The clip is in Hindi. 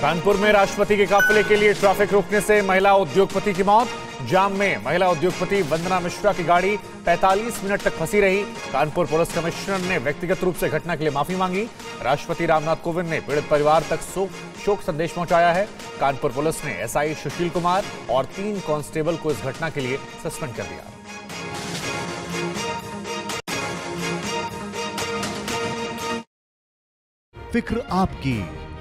कानपुर में राष्ट्रपति के काफिले के लिए ट्रैफ़िक रोकने से महिला उद्योगपति की मौत। जाम में महिला उद्योगपति वंदना मिश्रा की गाड़ी 45 मिनट तक फंसी रही। कानपुर पुलिस कमिश्नर ने व्यक्तिगत रूप से घटना के लिए माफ़ी मांगी। राष्ट्रपति रामनाथ कोविंद ने पीड़ित परिवार तक शोक संदेश पहुँचाया है। कानपुर पुलिस ने एसआई सुशील कुमार और तीन कांस्टेबल को इस घटना के लिए सस्पेंड कर दिया। फ़िक्र आपकी